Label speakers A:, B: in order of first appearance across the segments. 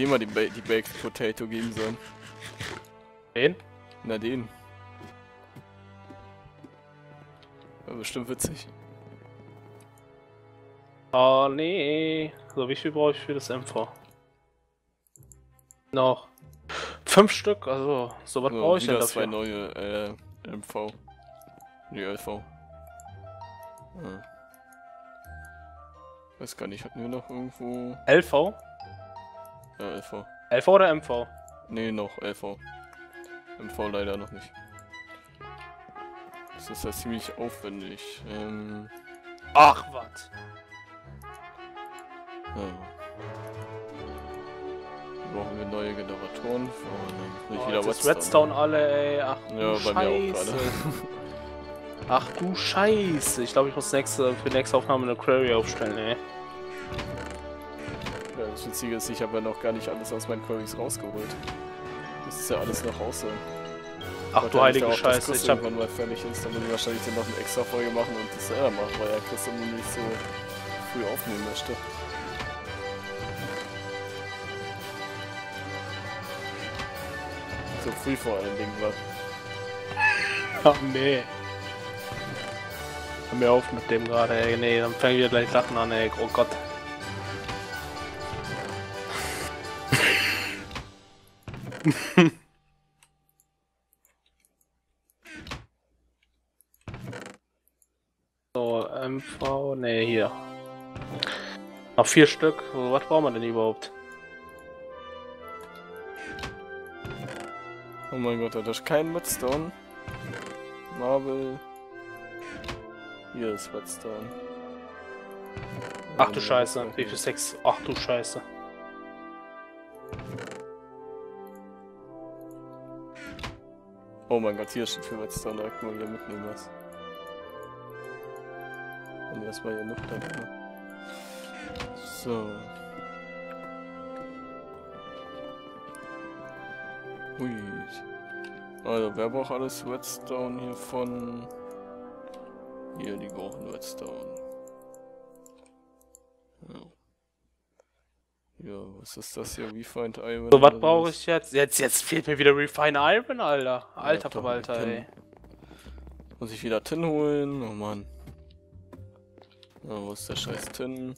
A: dem mal die, ba die Baked Potato geben sollen.
B: Den?
A: Na den. War bestimmt witzig.
B: Oh nee. So, wie viel brauche ich für das MV? Noch. Fünf Stück, also, so was
A: So,
B: brauche ich denn dafür?
A: zwei neue äh, MV. Nee, LV. Ah. Weiß gar nicht, hatten wir noch irgendwo.
B: LV?
A: Ja, LV.
B: LV oder MV?
A: Nee, noch LV. MV leider noch nicht. Das ist ja ziemlich aufwendig. Ähm,
B: Ach, was?
A: ja. Brauchen wir neue Generatoren für nicht
B: Oh,
A: wieder Redstone.
B: Redstone alle, ey. Ach du
A: Ja, bei mir auch
B: Scheiße.
A: gerade.
B: Ach du Scheiße. Ich glaube, ich muss nächste, für die nächste Aufnahme eine Query aufstellen, ey.
A: Das Witzige ist, ich habe ja noch gar nicht alles aus meinen Queries rausgeholt. Das ist ja alles noch raus. so.
B: Ach du heilige Scheiße. Ich hab,
A: irgendwann mal fertig ist, dann muss ich wahrscheinlich dann noch eine extra Folge machen und das selber machen, weil ja Chris dann nicht so früh aufnehmen möchte. So früh vor allen Dingen war.
B: Ach nee. Hör mir auf mit dem gerade, ey. Nee, dann fangen wir gleich Lachen an, ey. Oh Gott. so, MV, nee, hier. Noch vier Stück. Was brauchen wir denn überhaupt?
A: Oh mein Gott, da ist kein Redstone. Marble. Hier ist Redstone.
B: Ach du Scheiße, wie viel Sex? Ach du Scheiße.
A: Oh mein Gott, hier steht für Redstone, da man wieder mitnehmen was. Und erstmal hier noch da. So. Hui. Also, wer braucht alles Redstone hier von... Hier, die brauchen Redstone. Ja, was ist das hier? Refined Iron?
B: So, was brauche ich jetzt? Jetzt, jetzt fehlt mir wieder Refine Iron, Alter. Alter
A: doch,
B: Verwalter, ey.
A: Muss ich wieder Tin holen? Oh Mann. Ja, wo ist der scheiß Tin?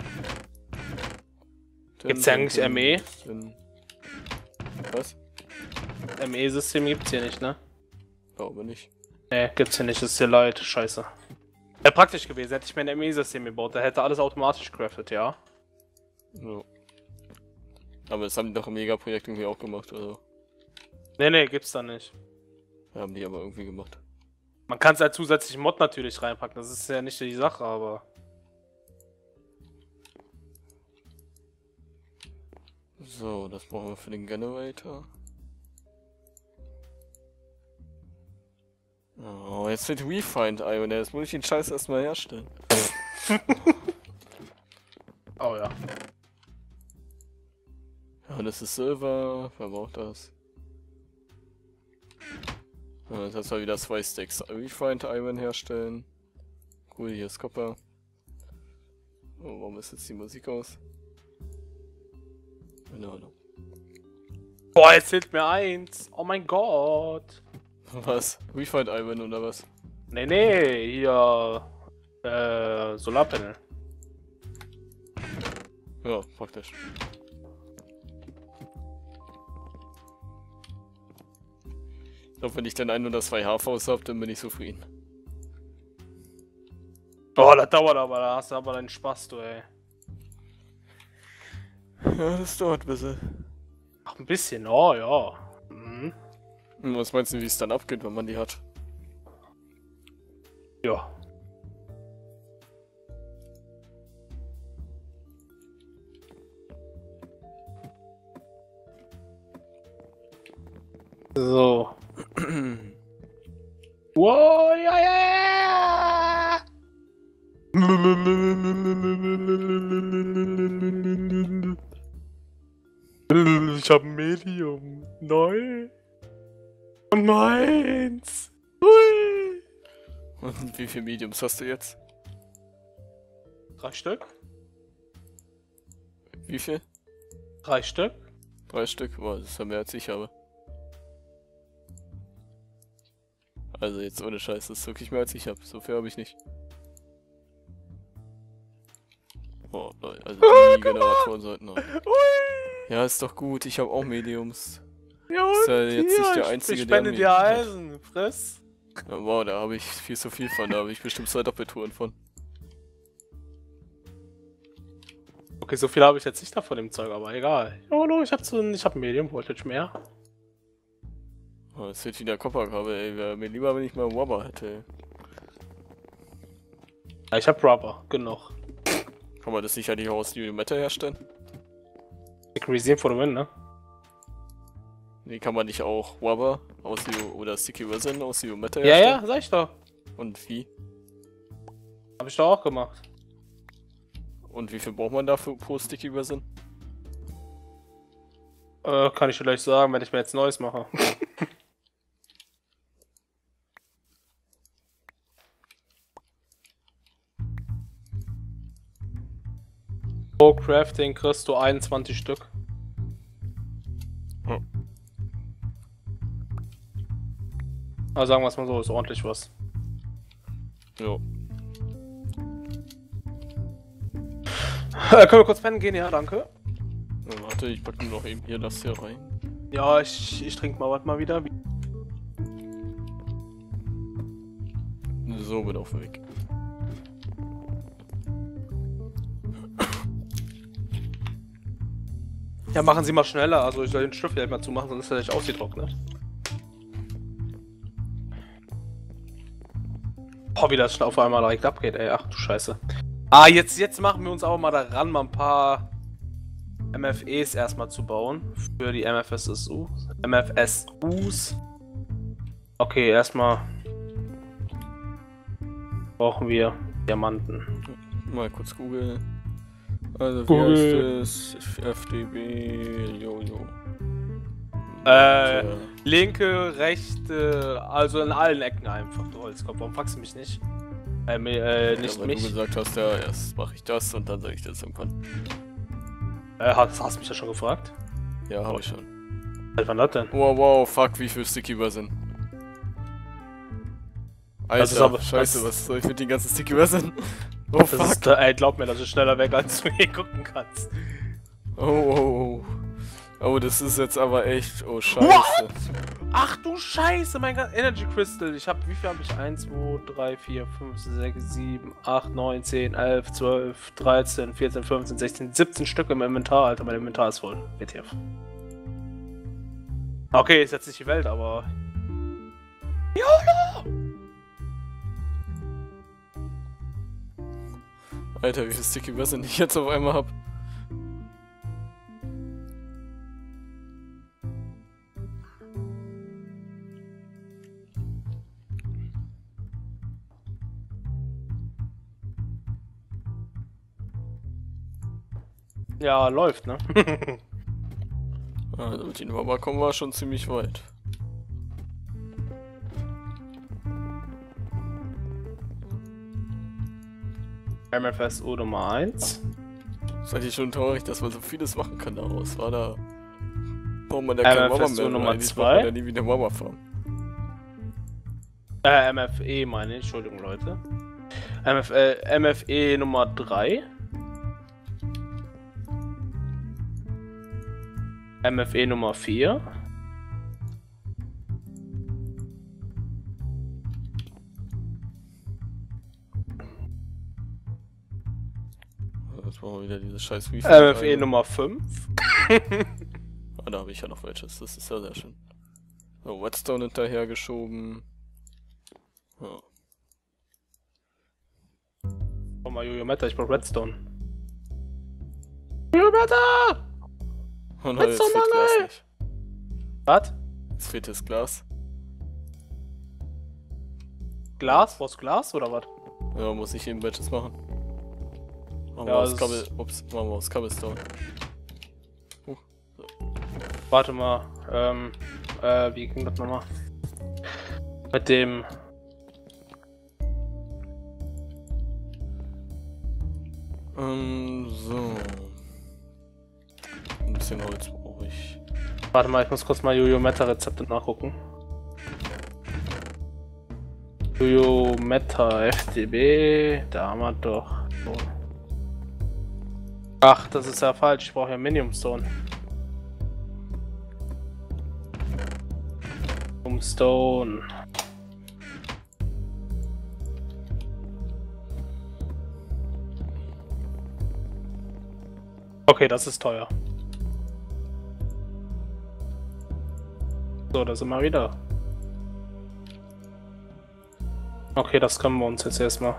A: Tin,
B: Gibt's ja eigentlich
A: Tin,
B: ME?
A: Tin. Was?
B: ME-System gibt's hier nicht, ne?
A: Glaube nicht.
B: Ne, gibt's hier nicht, ist dir leid, scheiße. Wäre praktisch gewesen, hätte ich mir ein ME-System gebaut, da hätte alles automatisch craftet, ja.
A: So. Aber das haben die doch im Mega-Projekt irgendwie auch gemacht, also.
B: Ne, ne, gibt's da nicht.
A: Haben die aber irgendwie gemacht.
B: Man kann es als zusätzlichen Mod natürlich reinpacken, das ist ja nicht die Sache, aber.
A: So, das brauchen wir für den Generator. Oh, jetzt wird Refined Iron, ey. jetzt muss ich den Scheiß erstmal herstellen.
B: Oh ja.
A: Das ist Silber. Wer braucht das? Ja, jetzt du wieder zwei Stacks Refined Iron herstellen. Cool, hier ist Copper. Oh, warum ist jetzt die Musik aus? Keine Ahnung.
B: Boah, jetzt fehlt mir eins. Oh mein Gott.
A: Was? Refined Iron oder was?
B: Ne, ne, hier. Äh, Solarpanel.
A: Ja, praktisch. Glaube, wenn ich dann ein oder zwei HVs habe, dann bin ich zufrieden.
B: Oh, das dauert aber, da hast du aber deinen Spaß, du, ey.
A: Ja, das dauert ein bisschen.
B: Ach, ein bisschen, oh ja. Mhm.
A: Hm, Was meinst du, wie es dann abgeht, wenn man die hat?
B: Ja. So. Wow, ja, ja, ja. Ich hab Medium. Neu. Und meins. Hui.
A: Und wie viele Mediums hast du jetzt?
B: Drei Stück?
A: Wie viel?
B: Drei Stück?
A: Drei Stück? Boah, das ist ja mehr als ich habe. Also jetzt ohne Scheiß, das ist wirklich mehr als ich habe. So viel habe ich nicht. Boah, Leute, also die Generatoren sollten noch. Ja, ist doch gut, ich habe auch Mediums.
B: Ja,
A: Ist ja jetzt nicht der Einzige,
B: Ich spende dir Eisen, friss.
A: Ja, wow, da habe ich viel zu viel von, da habe ich bestimmt zwei Doppeltouren von.
B: Okay, so viel habe ich jetzt nicht davon im Zeug, aber egal. Jolo, ich hab so ein, ich hab ein Medium Voltage mehr.
A: Oh, es wird wieder Kopperkabel, ey. Wäre mir lieber, wenn ich mal Wobber hätte.
B: Ja, ich hab Rubber, genug.
A: Kann man das nicht eigentlich auch aus New Metal herstellen?
B: Resin for the win, ne?
A: Nee, kann man nicht auch Wobber aus New oder Sticky Resin aus New Metal
B: Ja,
A: herstellen?
B: ja, sag ich doch.
A: Und wie?
B: Hab ich doch auch gemacht.
A: Und wie viel braucht man dafür pro Sticky Resin?
B: Äh, kann ich vielleicht sagen, wenn ich mir jetzt Neues mache. Crafting kriegst du 21 Stück.
A: Hm.
B: Also sagen wir es mal so, ist ordentlich was.
A: Jo.
B: Äh, können wir kurz pennen gehen? Ja, danke.
A: Ja, warte, ich pack nur noch eben hier das hier rein.
B: Ja, ich, ich trinke mal was mal wieder.
A: So, bin auf dem Weg.
B: Ja, machen Sie mal schneller. Also ich soll den Stift vielleicht mal zumachen, sonst ist er nicht ausgetrocknet. Boah, wie das schon auf einmal direkt abgeht, ey. Ach du Scheiße. Ah, jetzt, jetzt machen wir uns aber mal daran, mal ein paar MFEs erstmal zu bauen. Für die MFSU. MFSUs. Okay, erstmal brauchen wir Diamanten.
A: Mal kurz googeln. Also, wie
B: Google.
A: FDB, Jojo.
B: Äh, linke, rechte, also in allen Ecken einfach, du Holzkopf. Warum fragst du mich nicht? Äh, mi- äh nicht
A: ja, weil
B: mich.
A: du gesagt hast, ja, erst mache ich das und dann sage ich das irgendwann.
B: Äh, hast, hast mich ja schon gefragt?
A: Ja, habe ich schon.
B: Seit wann das denn?
A: Wow, wow, fuck, wie viel Sticky Resin. Alter,
B: Das ist aber-
A: scheiße,
B: das-
A: was soll ich mit den ganzen Sticky Resin? Oh,
B: Das
A: fuck.
B: ist, ey, glaub mir, das ist schneller weg, als du je gucken kannst.
A: Oh, oh, oh. Oh, das ist jetzt aber echt, oh, scheiße.
B: Ach du Scheiße, mein Gott, Energy Crystal. Ich hab, wie viel habe ich? 1, 2, 3, 4, 5, 6, 7, 8, 9, 10, 11, 12, 13, 14, 15, 16, 17 Stück im Inventar, Alter. Mein Inventar ist voll. WTF. Okay, ist jetzt nicht die Welt, aber.
A: Alter, wie viel Sticky Resin ich jetzt auf einmal hab.
B: Ja, läuft, ne?
A: Also mit den kommen wir schon ziemlich weit.
B: MFSO Nummer 1.
A: Ist eigentlich schon traurig, dass man so vieles machen kann daraus. War da. Warum man da kein Mama mehr
B: Nummer
A: Eigentlich
B: zwei.
A: braucht man ja nie wieder Mama farm.
B: Äh, MFE meine ich, Entschuldigung, Leute. MF, äh, MFE Nummer 3. MFE Nummer 4.
A: brauchen wir wieder dieses scheiß Wi-Fi.
B: MFE Nummer 5.
A: Ah, da habe ich ja noch welches. Das ist ja sehr schön. So, Whetstone hinterhergeschoben. Ja.
B: Oh mal, Jojo Meta, ich brauch Redstone. Jojo Meta!
A: Oh nein, jetzt
B: Whetstone,
A: fehlt Glas
B: Mangel!
A: nicht.
B: Was?
A: Jetzt fehlt das Glas.
B: Glas? Brauchst du Glas oder was?
A: Ja, muss ich eben welches machen. Machen wir
B: Ja,
A: aus Kabel. Ups, machen wir aus Cobblestone.
B: Warte mal, ähm, äh, wie ging das nochmal? Mit dem.
A: Ähm, so. Ein bisschen Holz brauche ich.
B: Warte mal, ich muss kurz mal Jojo Meta Rezepte nachgucken. Jojo Meta FDB, da haben wir doch. So. Ach, das ist ja falsch, ich brauche ja Minium Stone. Stone. Okay, das ist teuer. So, da sind wir wieder. Okay, das können wir uns jetzt erstmal.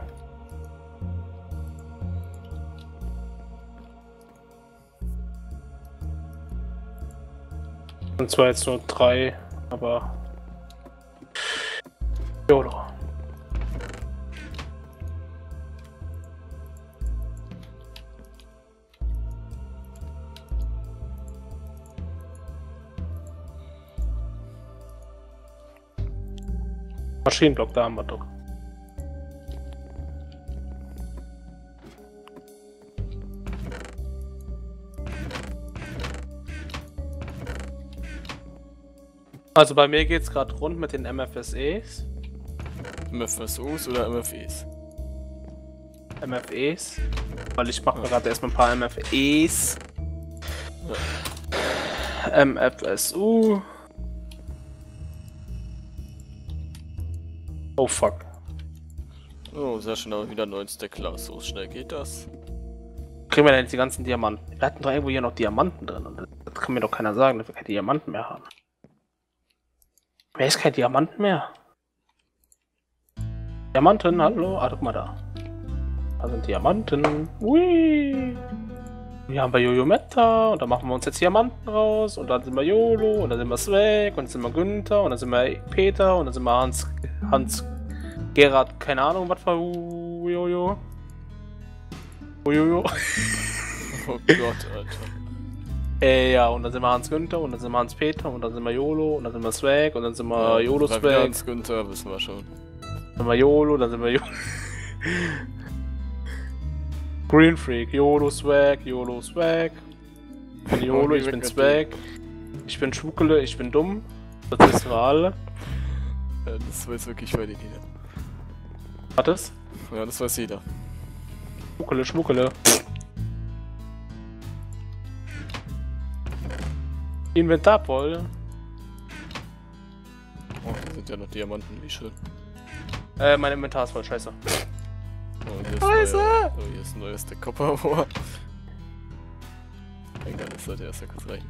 B: Und zwar jetzt nur drei, aber... YOLO. Maschinenblock, da haben wir doch. Also bei mir geht's gerade rund mit den MFSEs.
A: MFSUs oder MFEs?
B: MFEs. Weil ich mache mir gerade erstmal ein paar MFEs. Ja. MFSU. Oh fuck.
A: Oh, sehr schnell wieder 9 Stack. So schnell geht das.
B: Kriegen wir denn jetzt die ganzen Diamanten? Wir hatten doch irgendwo hier noch Diamanten drin. Und das kann mir doch keiner sagen, dass wir keine Diamanten mehr haben. Wer ist kein Diamanten mehr? Diamanten, hallo? Ah, guck mal da. Da sind Diamanten. Ui. Hier haben wir Jojo Meta und da machen wir uns jetzt Diamanten raus und dann sind wir Jolo und dann sind wir Swag und dann sind wir Günther und dann sind wir Peter und dann sind wir Hans, Hans Gerard, keine Ahnung, was war Jojo? Jojo.
A: Oh Gott, Alter.
B: Äh, ja, und dann sind wir Hans Günther und dann sind wir Hans Peter und dann sind wir Jolo und dann sind wir Swag und dann sind wir ja, Jolo Swag.
A: Hans Günther, wissen wir schon.
B: Dann sind wir Jolo, dann sind wir Jolo. Green Freak, YOLO Swag, YOLO Swag. Ich bin YOLO, ich bin Swag. Ich bin Schmuckele, ich bin dumm. Das wissen wir alle.
A: Ja, das weiß wirklich jeder.
B: Hat es?
A: Ja, das weiß jeder.
B: Schmuckele, Schmuckele. Inventar voll.
A: Oh, da sind ja noch Diamanten, wie schön.
B: Äh, mein Inventar ist voll, scheiße.
A: Oh, hier ist Scheiße! Neuer, oh, hier ist ein neues Deck Copper Egal, das sollte erst ja kurz reichen.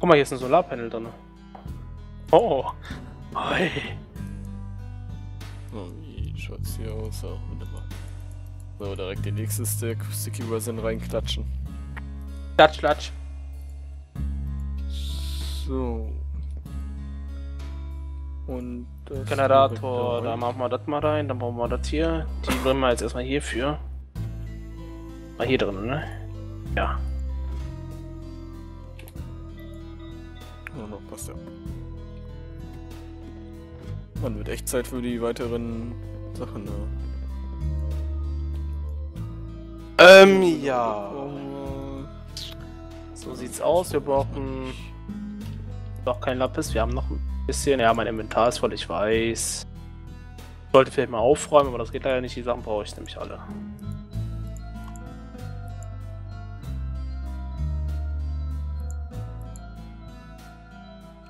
B: Guck mal, hier ist ein Solarpanel drin. Oh! Hi!
A: Oh, wie schaut's hier aus? Oh, wunderbar. So, direkt die nächste Stick, Sticky Resin reinklatschen.
B: Klatsch, klatsch.
A: So. Und das
B: Generator, da machen wir das mal rein, dann brauchen wir das hier. Die bringen wir jetzt erstmal hierfür. Mal hier drin, ne? Ja.
A: Oh, noch passt ja. Man wird echt Zeit für die weiteren Sachen, ne?
B: Ähm, ja. So sieht's aus. Wir brauchen noch kein Lapis. Wir haben noch ein bisschen. Ja, mein Inventar ist voll, ich weiß. Ich sollte vielleicht mal aufräumen, aber das geht leider nicht. Die Sachen brauche ich nämlich alle.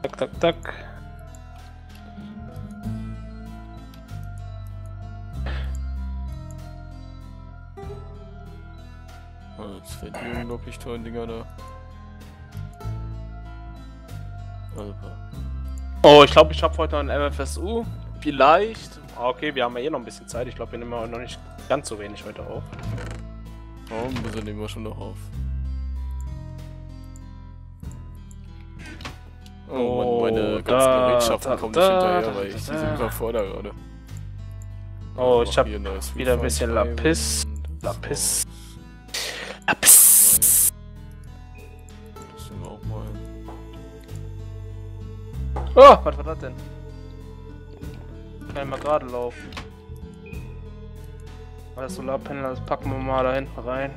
B: Tak, tak, tak.
A: Jetzt fällt die unglaublich tollen Dinger da.
B: Oh, ich glaube, ich habe heute noch ein MFSU. Vielleicht. Ah, okay, wir haben ja eh noch ein bisschen Zeit. Ich glaube, wir nehmen noch nicht ganz so wenig heute auf.
A: Oh, ein bisschen nehmen wir schon noch auf. Oh, oh Mann, meine ganzen Gerätschaften kommen nicht hinterher, weil ich die so überfordere gerade.
B: Oh, ich habe wieder ein bisschen Lapis. Lapis. Oh, was war das denn? Kann ich mal gerade laufen. Das Solarpanel, das packen wir mal da hinten rein.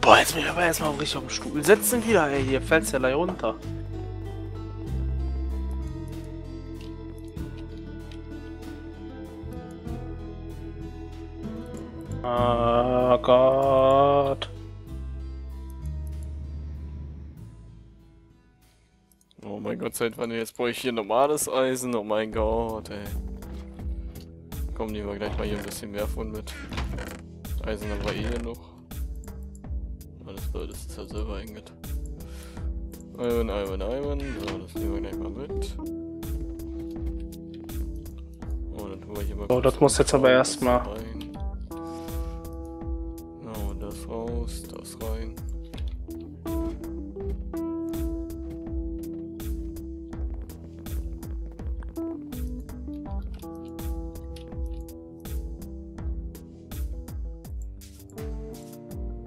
B: Boah, jetzt will ich aber erstmal richtig auf den Stuhl setzen wieder, ey. Hier fällt's ja gleich runter.
A: Wann jetzt brauche ich hier normales Eisen? Oh mein Gott, ey. Komm, nehmen wir gleich mal hier ein bisschen mehr von mit. Eisen haben wir eh hier noch. Alles klar, das ist ja Silber Ingot. Iron, Iron, Iron. So, das nehmen wir gleich mal mit. Oh, dann tun wir hier mal.
B: Oh, das muss jetzt aber erstmal.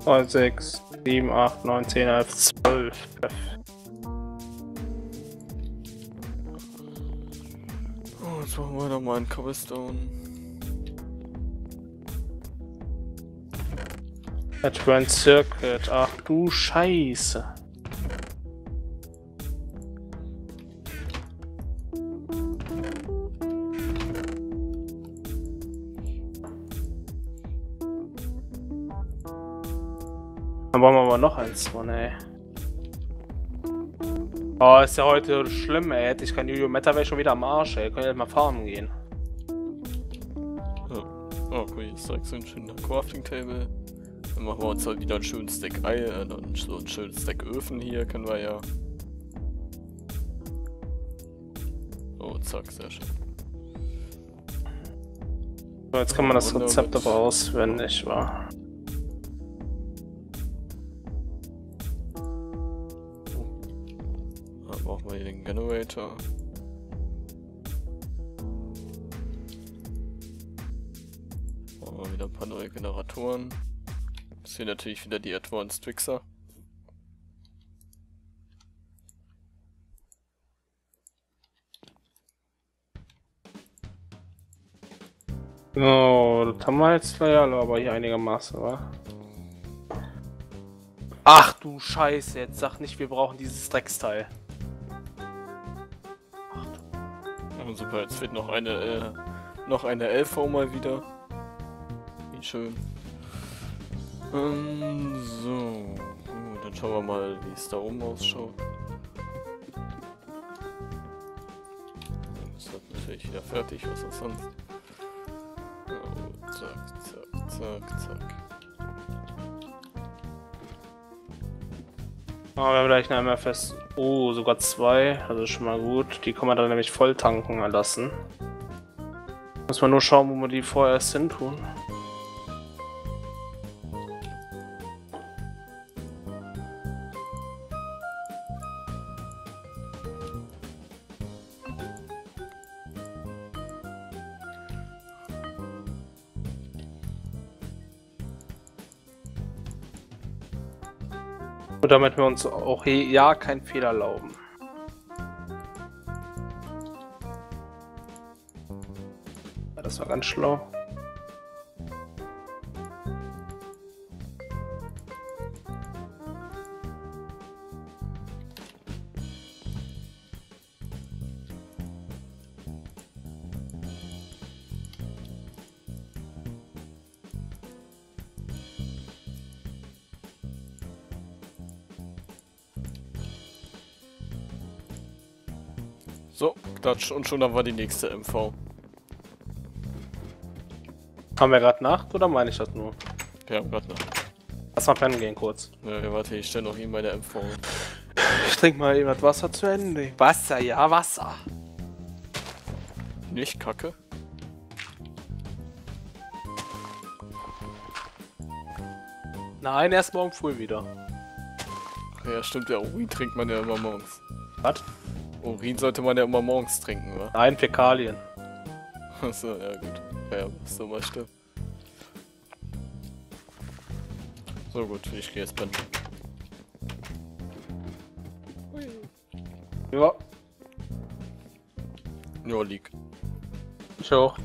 B: 9, 6, 7, 8, 9, 10, 11, 12.
A: Oh, jetzt machen wir nochmal einen Cobblestone.
B: Advanced Circuit, ach du Scheiße. Von, ey. Oh, ist ja heute schlimm, ey. Ich kann Julio Meta wäre schon wieder am Arsch, ey. Können wir mal farmen gehen.
A: Oh, cool, ist direkt so ein schöner Crafting Table. Dann machen wir uns halt wieder einen schönen Stack Ei, äh, so einen schönen Stack Öfen hier, können wir ja. Oh, zack, sehr schön.
B: So, jetzt kann man das. Rezept aber auswendig, wa?
A: Brauchen wir wieder ein paar neue Generatoren. Das hier natürlich wieder die Advanced Fixer.
B: So, das haben wir jetzt ja aber hier einigermaßen, wa? Ach du Scheiße, jetzt sag nicht, wir brauchen dieses Drecksteil.
A: Super, jetzt fehlt noch eine, äh, noch eine LV mal wieder. Wie schön. Ähm, so. Gut, dann schauen wir mal, wie es da oben ausschaut. Dann ist das natürlich wieder fertig, was ist sonst? Oh, zack, zack, zack, zack.
B: Ah, wir haben gleich eine MFS. Oh, sogar zwei. Ist schon mal gut. Die kann man dann nämlich voll tanken lassen. Muss man nur schauen, wo wir die vorerst hin tun. Und damit wir uns auch je, ja keinen Fehler erlauben. Das war ganz schlau.
A: Klatsch, und schon haben wir die nächste MV.
B: Haben wir gerade Nacht oder meine ich das nur?
A: Wir haben gerade noch.
B: Lass mal pennen gehen kurz.
A: Ja, warte, ich stelle noch eben meine MV.
B: Ich trinke mal eben das Wasser zu Ende. Wasser, ja, Wasser.
A: Nicht kacke?
B: Nein, erst morgen früh wieder.
A: Ja, stimmt, ja, Urin trinkt man ja immer morgens.
B: Was?
A: Urin sollte man ja immer morgens trinken, wa?
B: Nein, Fäkalien.
A: Achso, ja gut. Ja, was du mal stimmt. So gut, ich gehe jetzt pennen.
B: Ja.
A: Ja, lieg.
B: Ich auch.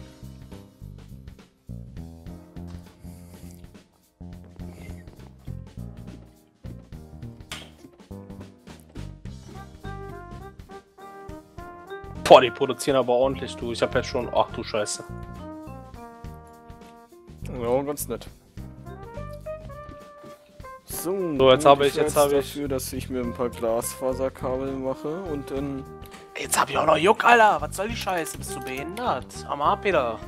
B: Boah, die produzieren aber ordentlich, du. Ich hab jetzt schon... Ach du Scheiße.
A: Ja, ganz nett. So,
B: So, jetzt habe ich- jetzt habe ich-
A: dafür, dass ich mir ein paar Glasfaserkabel mache und dann...
B: Jetzt hab ich auch noch Juck, Alter. Was soll die Scheiße? Bist du behindert? Am A, Peter.